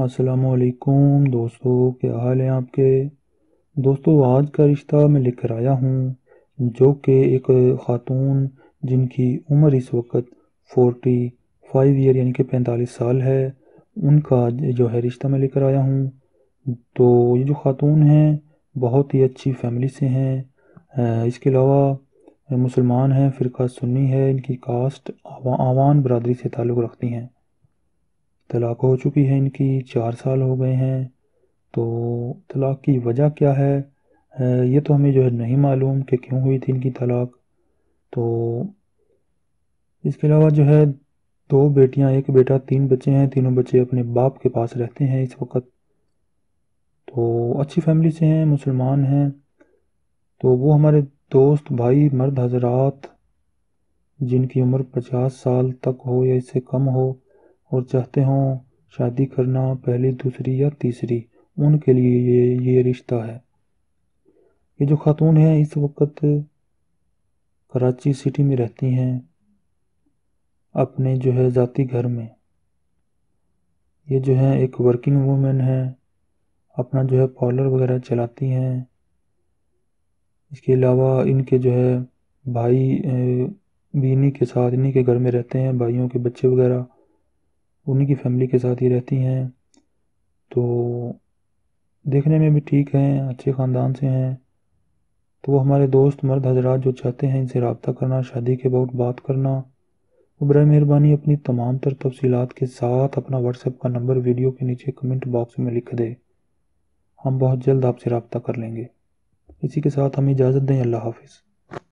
असलकुम दोस्तों, क्या हाल है आपके? दोस्तों, आज का रिश्ता मैं लेकर आया हूँ, जो कि एक ख़ातून जिनकी उम्र इस वक्त फोर्टी फाइव ईयर यानी कि पैंतालीस साल है, उनका जो है रिश्ता मैं लेकर आया हूँ। तो ये जो ख़ातून हैं, बहुत ही अच्छी फैमिली से हैं। इसके अलावा मुसलमान हैं, फ़िरका सुन्नी है, इनकी कास्ट आवान बरदरी से ताल्लुक़ रखती हैं। तलाक हो चुकी है इनकी, चार साल हो गए हैं। तो तलाक की वजह क्या है? ये तो हमें जो है नहीं मालूम कि क्यों हुई थी इनकी तलाक। तो इसके अलावा जो है दो बेटियाँ, एक बेटा, तीन बच्चे हैं। तीनों बच्चे अपने बाप के पास रहते हैं इस वक्त। तो अच्छी फैमिली से हैं, मुसलमान हैं। तो वो हमारे दोस्त, भाई, मर्द हजरात, जिनकी उम्र पचास साल तक हो या इससे कम हो और चाहते हों शादी करना पहली, दूसरी या तीसरी, उनके लिए ये ये रिश्ता है। ये जो ख़ातून है इस वक्त कराची सिटी में रहती हैं, अपने जो है ज़ाती घर में। ये जो है एक वर्किंग वूमेन है, अपना जो है पार्लर वगैरह चलाती हैं। इसके अलावा इनके जो है भाई इन्हीं के साथ, इन्हीं के घर में रहते हैं, भाइयों के बच्चे वगैरह। उन्हीं की फैमिली के साथ ही रहती हैं। तो देखने में भी ठीक हैं, अच्छे ख़ानदान से हैं। तो वो हमारे दोस्त मर्द हजरात जो चाहते हैं, इनसे रबता करना, शादी के बहुत बात करना। बर मेहरबानी अपनी तमाम तर तफसीत के साथ अपना व्हाट्सएप का नंबर वीडियो के नीचे कमेंट बॉक्स में लिख दे। हम बहुत जल्द आपसे रबता कर लेंगे। इसी के साथ हमें इजाज़त दें। अल्लाह हाफिज़।